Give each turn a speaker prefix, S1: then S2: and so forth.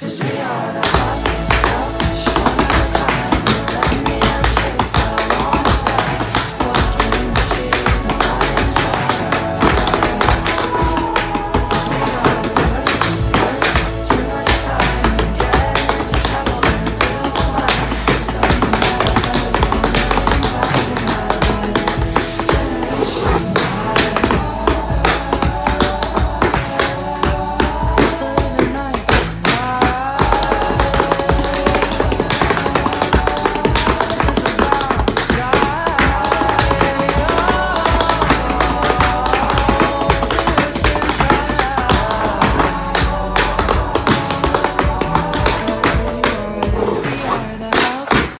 S1: Cause we are the hot